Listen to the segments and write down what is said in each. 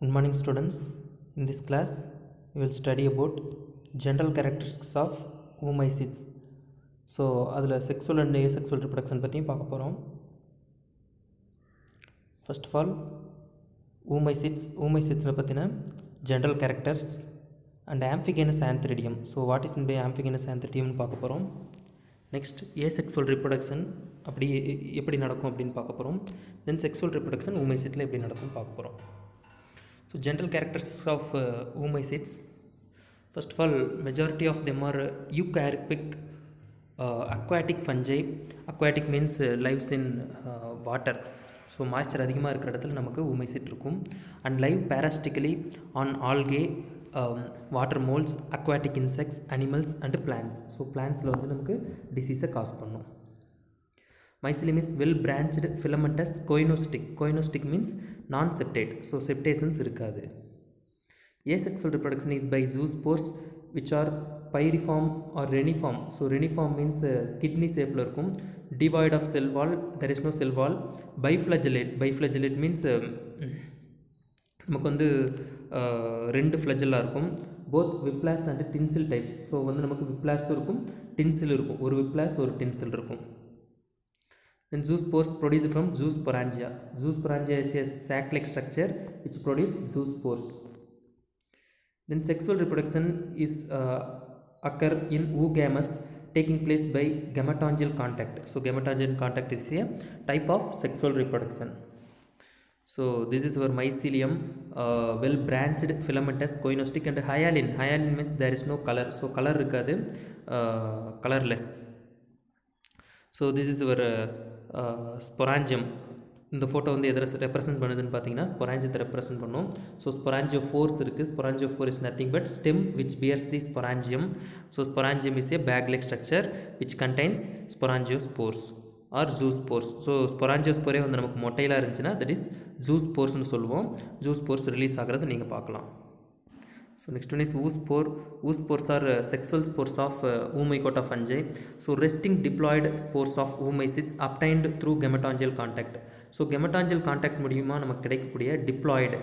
Good morning, students. In this class, we will study about general characteristics of oocytes. So அதில் sexual and asexual reproduction பற்றியும் பார்க்க போகிறோம் first of all oomycetes ஊமைசிட்ஸில் பற்றின general characters and amphigynous antheridium so what is by amphigynous ஆந்த்ரிடியம்னு பார்க்க போகிறோம் next asexual reproduction அப்படி எப்படி நடக்கும் அப்படின்னு பார்க்க போகிறோம் தென் செக்ஸுவல் ரிப்ரொடக்ஷன் ஊமைசிட்டில் எப்படி நடக்கும் பார்க்க போகிறோம் so general characteristics of oocytes first of all majority of them are eukaryotic uh, aquatic fungi aquatic means uh, lives in uh, water so moisture அதிகமாக இருக்கிற இடத்துல நமக்கு ஊமைசிட் இருக்கும் and live parasitically on algae water molds aquatic insects animals and plants so பிளான்ஸில் வந்து நமக்கு டிசீஸை cos பண்ணும் mycelium is well branched filamentous coinostic coinostic means non septate so septations இருக்காது asexual reproduction is by zoospores which are pyriform or reniform so reniform means kidney ஷேப்பில் இருக்கும் devoid of cell wall there is no cell wall biflagellate biflagellate means நமக்கு வந்து ரெண்டு ஃப்ளஜெல்லாம் இருக்கும் both whiplash and tinsel types so வந்து நமக்கு விப்ளாஸும் இருக்கும் டின்சில் இருக்கும் ஒரு விப்ளாஸ் ஒரு டின்சில் இருக்கும் Then zoospores produced from zoosporangia. Zoosporangia is a sac-like structure which produces zoospores. Then sexual reproduction is uh, occur in oogamus taking place by gametongeal contact. So gametongeal contact is a type of sexual reproduction. So this is our mycelium uh, well branched filamentous coenostic and hyaline. Hyaline means there is no color. So color uh, colorless. So this is our uh, sporangium. இந்த photo வந்து எதை represent பண்ணுதுன்னு பார்த்தீங்கன்னா ஸ்பொராஞ்சியத்தை represent பண்ணும். So sporangiophores இருக்குது sporangiophore is nothing but stem which bears the sporangium so sporangium is a bag like structure which contains sporangiospores or zoospores so sporangiospore வந்து நமக்கு மொட்டையிலாக இருந்துச்சுன்னா தட் இஸ் ஜூ ஸ்போர்ஸ்னு சொல்லுவோம். Zoo spores release ஆகிறது நீங்கள் பார்க்கலாம். So next one is oospore. Oospores are uh, sexual spores of uh, Oomycota fungi. So resting diploid spores of oocytes obtained through gametongenial contact. So gametongenial contact மூலியமா நமக்கு கிடைக்கக்கூடிய diploid.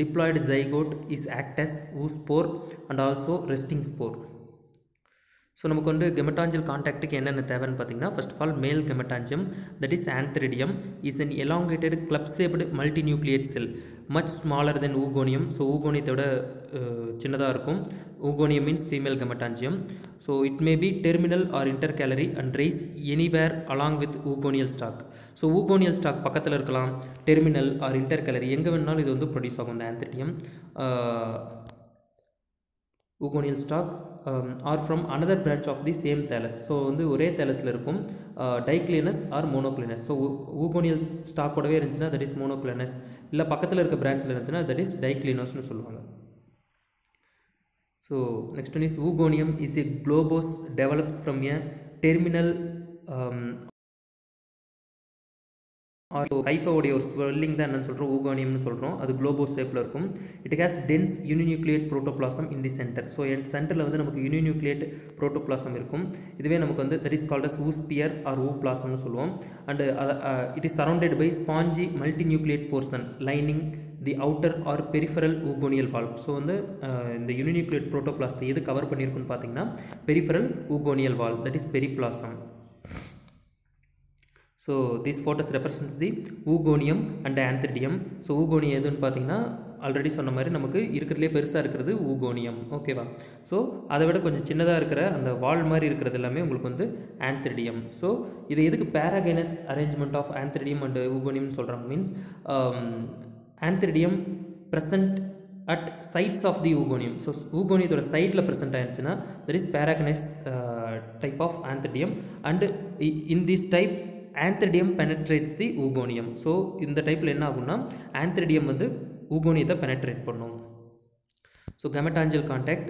Diploid zygote is act as oospore and also resting spore. So நமக்கு வந்து கெமட்டாஞ்சியல் காண்டாக்ட்டுக்கு என்னென்ன தேவைன்னு பார்த்தீங்கன்னா first of all male gametangium that is antheridium is an elongated club multi multinucleate cell much smaller than oogonium so ஊகோனியத்தோட சின்னதாக இருக்கும். Oogonium means female gametangium so it may be terminal or intercalary and rise anywhere along with oogonial stalk so oogonial stalk பக்கத்தில் இருக்கலாம் terminal or inter gallery எங்கே வேணாலும் இது வந்து produce ஆகும் இந்த antheridium oogonial stalk are from another branch of the same thallus so வந்து ஒரே தேலஸில் இருக்கும். Diclinous or monoclinous so oogonial ஸ்டாக்கோடவே இருந்துச்சுன்னா தட் இஸ் மோனோக்ளினஸ் இல்லை பக்கத்தில் இருக்க பிரான்ச்சில் இருந்துச்சுன்னா தட் இஸ் டைக்ளினோஸ்னு சொல்லுவாங்க. So next one is oogonium is a globose develops from a terminal or ஹைஃபாவுடைய ஒரு ஸ்வெல்லிங் தான் என்னன்னு சொல்கிறோம் ஊகோனியம்னு சொல்கிறோம் அது குளோபோஸ் ஷேப்பில் இருக்கும். It has dense uninucleate protoplasm in the centre so என் சென்டரில் வந்து நமக்கு யூனியூக்ளியேட் ப்ரோட்டோப்ளாசம் இருக்கும். இதுவே நமக்கு வந்து that is called as oosphere or ஊ பிளாசம்னு சொல்லுவோம். And it is surrounded by spongy multinucleate portion lining the outer or peripheral oogonial wall so வந்து uh, இந்த யூனியூக்ளியேட் ப்ரோட்டோப்ளாஸ்த்தை எது கவர் பண்ணியிருக்குன்னு பார்த்தீங்கன்னா peripheral oogonial wall that is periplasm so these photos represents the oogonium and antheridium so oogonium எதுன்னு பார்த்தீங்கன்னா already சொன்ன மாதிரி நமக்கு இருக்கிறதுலே பெருசாக இருக்கிறது ஊகோனியம் ஓகேவா ஸோ அதை விட கொஞ்சம் சின்னதாக இருக்கிற அந்த வால் மாதிரி இருக்கிறது எல்லாமே உங்களுக்கு வந்து ஆந்த்ரிடியம் ஸோ இது எதுக்கு paragynous arrangement of antheridium and ஊகோனியம்னு சொல்கிறாங்க means antheridium present at sides of the oogonium so ஊகோனியத்தோட சைட்டில் present ஆயிருச்சுன்னா that is paragynous type of antheridium and in this type antheridium penetrates the oogonium so இந்த டைப்பில் என்ன ஆகும்னா antheridium வந்து ஊகோனியத்தை penetrate பண்ணும். So gametangial contact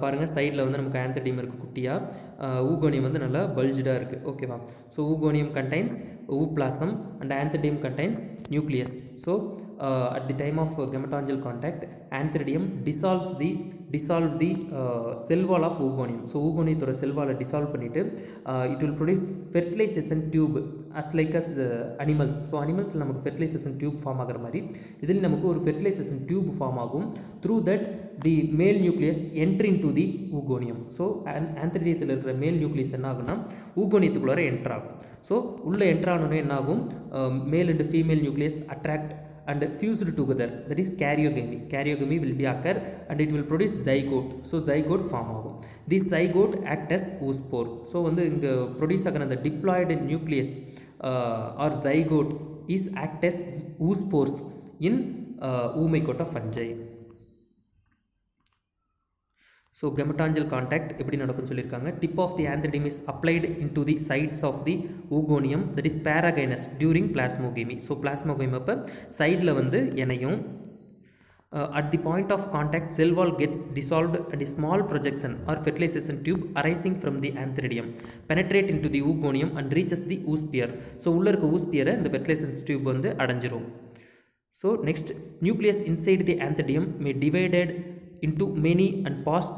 பாருங்கள் சைடில் வந்து நமக்கு ஆந்த்ரிடியம் இருக்குது குட்டியாக ஊகோனியம் வந்து நல்லா பல்ஜிடாக இருக்குது ஓகேவா so oogonium contains ooplasm and antheridium contains nucleus so at the time of gametangial contact gametongenial dissolves the dissolve the cell wall of uh, so ஊகோனியத்தோட செல்வாலை டிசால்வ் பண்ணிவிட்டு it will produce fertilization tube as like as animals so அனிமல்ஸில் நமக்கு fertilisation tube form ஆகிற மாதிரி இதில் நமக்கு ஒரு fertilisation tube form ஆகும். Through that the male nucleus entering to the oogonium so ஆந்திரியத்தில் இருக்கிற மேல் நியூக்ளியஸ் என்ன ஆகும்னா ஊகோனியத்துக்குள்ளார என்ட்ராகும் ஸோ உள்ளே என்ட்ரானோன்னே என்ன ஆகும் male and female nucleus attract and fused together that is karyogamy karyogamy will be occur and it will produce zygote so zygote form ஆகும் this zygote act as oospore so வந்து இங்கே produce ஆகிற அந்த diploid nucleus uh, or zygote is act as oospores in uh, oomycota fungi So gametangial contact எப்படி நடக்கும்னு சொல்லியிருக்காங்க. Tip of the antheridium is applied into the sides of the oogonium that is paragynous during plasmogamy so plasmogamy அப்போ சைடில் வந்து எனையும் at the point of contact cell wall gets dissolved and small projection or fertilization tube arising from the antheridium penetrate into the oogonium and reaches the oosphere so உள்ளே இருக்க ஊஸ்பியரை இந்த fertilization tube வந்து அடைஞ்சிரும். So next nucleus inside the antheridium may divided into many and pass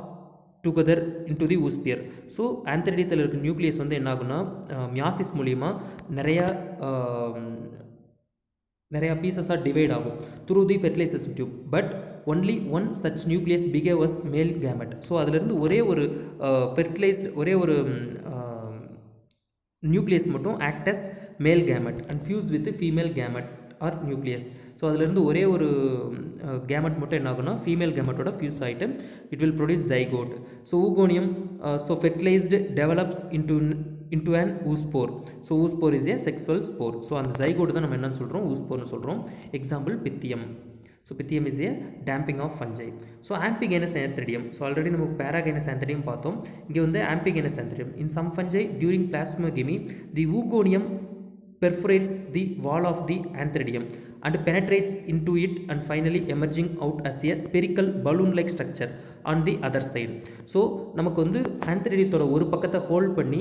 together into the oosphere so ஆந்திரிடியத்தில் இருக்க nucleus வந்து என்ன meiosis மூலிமா நிறையா நிறையா பீசஸாக டிவைட் ஆகும் through the fertilization tube but only one such nucleus behave as male gamete so அதிலிருந்து ஒரே ஒரு ஃபெர்டிலைஸ் ஒரே ஒரு நியூக்ளியஸ் மட்டும் acts male gamete and fuse with female gamete or nucleus so அதிலிருந்து ஒரே ஒரு கேமெட் மட்டும் என்ன ஆகும்னா ஃபீமேல் கேமெட்டோட ஃபியூஸ் ஆகிட்டு it will produce zygote so oogonium so fertilized develops into into an oospore so oospore is a sexual spore so அந்த ஜைகோடு தான் நம்ம என்னன்னு சொல்கிறோம் ஊஸ்போர்னு சொல்கிறோம் example Pythium so Pythium is a damping off fungi so ambigynous antheridium so already நமக்கு paragynous antheridium பார்த்தோம். இங்கே வந்து ambigynous antheridium in some fungi during plasmogamy the oogonium perforates the wall of the antheridium and penetrates into it and finally emerging out as a spherical balloon like structure on the other side so நமக்கு வந்து ஆந்த்ரிடியத்தோட ஒரு பக்கத்தை hold பண்ணி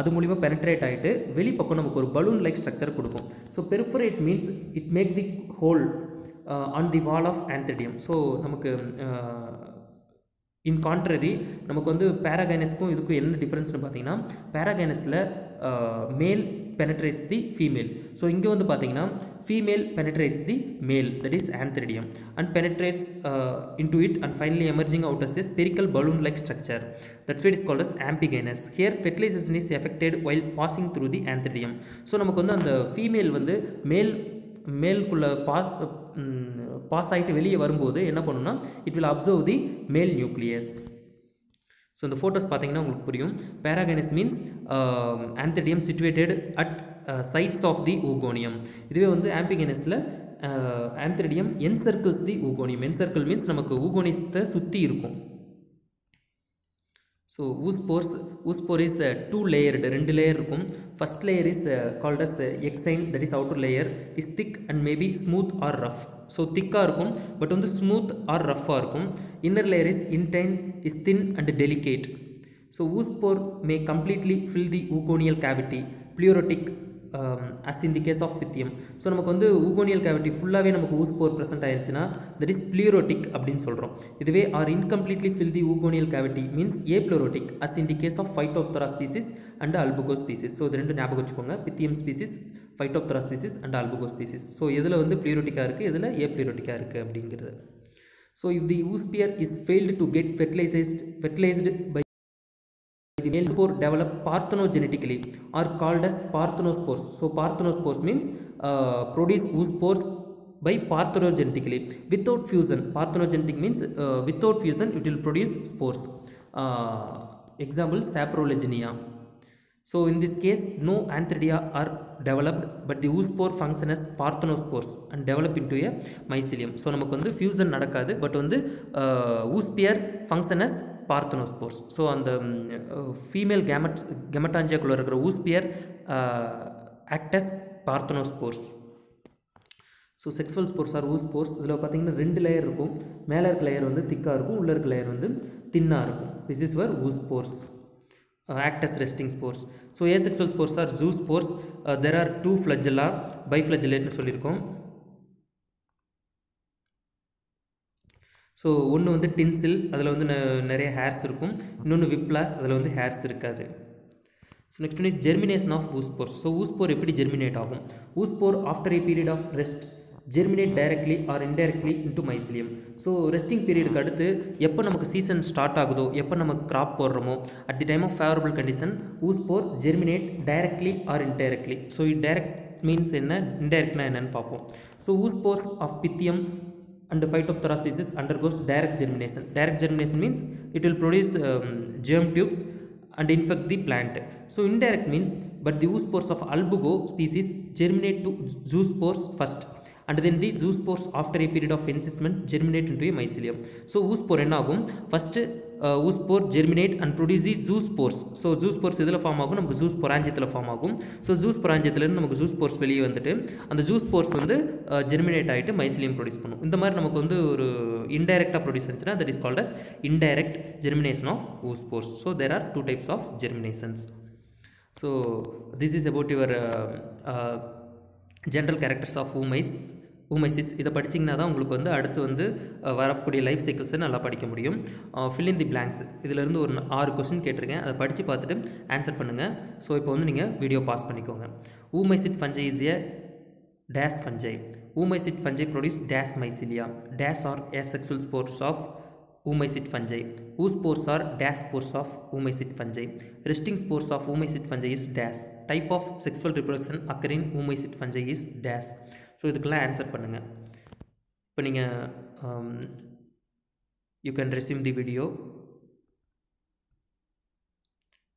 அது மூலிமா penetrate ஆகிட்டு வெளிப்பக்கம் நமக்கு ஒரு பலூன் லைக் ஸ்ட்ரக்சர் கொடுக்கும் so perforate means it make the hole on the wall of antheridium so நமக்கு இன் கான்ட்ரரி நமக்கு வந்து பேராகைனஸ்க்கும் இதுக்கும் என்ன டிஃப்ரென்ஸ்னு பார்த்தீங்கன்னா பேராகைனஸில் மேல் penetrates தி ஃபீமேல் ஸோ இங்கே வந்து பார்த்தீங்கன்னா female male the male that is penetrates and into it it and finally out out as spherical balloon balloon like structure that's it is called as ambigynous here fertilization is effected while passing through the antheridium so நமக்கு வந்து அந்த female வந்து மேல் மேல்குள்ளே பா pass ஆகிட்டு வெளியே வரும்போது என்ன பண்ணுன்னா it will observe the male nucleus so இந்த ஃபோட்டோஸ் பார்த்தீங்கன்னா உங்களுக்கு புரியும். Paragynous means antheridium situated at sides of the oogonium இதுவே வந்து ஆம்பிகைனஸில் antheridium encircles the oogonium encircle means நமக்கு ஊகோனியத்தை சுற்றி இருக்கும். So oospores oospore is two layered ரெண்டு லேயர் இருக்கும். First layer is called as exine that is outer layer is thick and maybe smooth or rough so திக்காக இருக்கும் but வந்து smooth or ரஃப்பாக இருக்கும். Inner layer is intine is thin and delicate so oospore may completely fill the oogonial cavity plerotic as in the case of Pythium so நமக்கு வந்து oogonial cavity ஃபுல்லாகவே நமக்கு oospore present ஆயிருச்சுன்னா that is plerotic அப்படின்னு சொல்கிறோம் இதுவே or incompletely fill the oogonial cavity means aplerotic as in the case of Phytophthora species and Albugo species so இது ரெண்டு ஞாபகம் வச்சுக்கோங்க. பித்தியம் species Phytophthora species and Albugo species so எதில் வந்து பிளியோரோட்டிக்காக இருக்குது எதில் ஏ பிளியோரோட்டிக்காக இருக்குது அப்படிங்கிறது so if the oosphere is failed to get fertilised fertilised by the male spore develop parthenogenetically are called as parthenospores. So parthenospores means uh, produce oospores by parthenogenetically without fusion. Parthenogenetic means uh, without fusion it will produce spores. Uh, example saprolagnia. So in this case no antheridia are developed but the oospore function as parthenospores and develop into a mycelium. So நமக்கு வந்து fusion நடக்காது but வந்து oosphere function as parthenospores so அந்த female gamete கெமட்டாஞ்சியாக்குள்ளே இருக்கிற oosphere acts parthenospores so sexual spores or oospores இதில் பார்த்தீங்கன்னா ரெண்டு லேயர் இருக்கும். மேலே இருக்க லேயர் வந்து திக்காக இருக்கும் உள்ளே இருக்க லேயர் வந்து தின்னாக இருக்கும். This is our oospores Uh, act as resting spores. So asexual spores are zoospores they are two flagella by ஃப்ளஜலேட்னு சொல்லியிருக்கோம். ஸோ ஒன்று வந்து டின்சில் அதில் வந்து நிறைய ஹேர்ஸ் இருக்கும். இன்னொன்று விப்லாஸ் அதில் வந்து ஹேர்ஸ் இருக்காது. So next one is germination of oospore so oospore எப்படி ஜெர்மினேட் ஆகும்? Oospore after a period of rest germinate directly or indirectly into mycelium so resting பீரியடுக்கு அடுத்து எப்போ நமக்கு சீசன் ஸ்டார்ட் ஆகுதோ எப்போ நம்ம கிராப் போடுறோமோ at the time of favourable condition oospore germinate directly or indirectly so it direct means என்ன இன்டைரக்ட்னா என்னென்னு பார்ப்போம் so oospores of Pythium and Phytophthora undergoes direct germination direct germination means it will produce germ tubes and infect the plant. So indirect means but the of Albugo albugo germinate to zoospores first and then the zoospores after a period of encysment germinate into a mycelium so oospore என்ன ஆகும் first oospore germinate and produce the zoospores so zoospores இதில் form ஆகும்? நமக்கு ஜூஸ் பொராஞ்சியத்தில் form ஆகும். So ஜூஸ் பொராஞ்சியத்துலேருந்து நமக்கு ஜூஸ்போர்ஸ் வெளியே வந்துட்டு அந்த ஜூஸ்போர்ஸ் வந்து ஜெர்மினேட் ஆகிட்டு மைசிலியம் ப்ரொடியூஸ் பண்ணும். இந்த மாதிரி நமக்கு வந்து ஒரு இன்டைரக்டாக ப்ரொடியூஸ் இருந்துச்சுன்னா that is called as indirect germination of oospores so there are two types of germinations so this is about your general characters of oomycetes இதை படிச்சிங்கன்னா தான் உங்களுக்கு வந்து அடுத்து வந்து வரக்கூடிய லைஃப் சைக்கிள்ஸை நல்லா படிக்க முடியும். ஃபில் இன் தி பிளாங்க்ஸ் இதிலேருந்து ஒரு ஆறு கொஸ்டின் கேட்டிருக்கேன். அதை படித்து பார்த்துட்டு ஆன்சர் பண்ணுங்கள் ஸோ இப்போ வந்து நீங்கள் வீடியோ பாஸ் பண்ணிக்கோங்க. Oomycete fungi is a dash fungi oomycete fungi produce dash mycelia dash are a sexual spores of Oomycete fungi. Whose spores are dash spores of Oomycete fungi. Resting spores of Oomycete fungi is dash. Type of sexual reproduction occurring Oomycete fungi is dash. So இதுக்கெல்லாம் answer பண்ணுங்கள் இப்போ நீங்கள் you can resume the video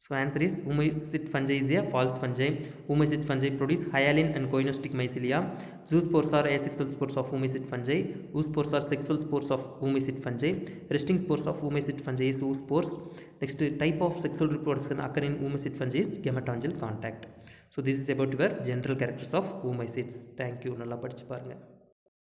So answer is Oomycete fungi is a false fungi. Oomycete fungi produce hyaline and coinostic mycelia. Zoospores are asexual spores of Oomycete fungi. Oospores are sexual spores of Oomycete fungi. Resting spores of Oomycete fungi is oospores. Next type of sexual reproduction occur in Oomycete fungi is gametongel contact. So this is about your general characters of Oomycetes. Thank you. நல்லா படிச்சு பாருங்க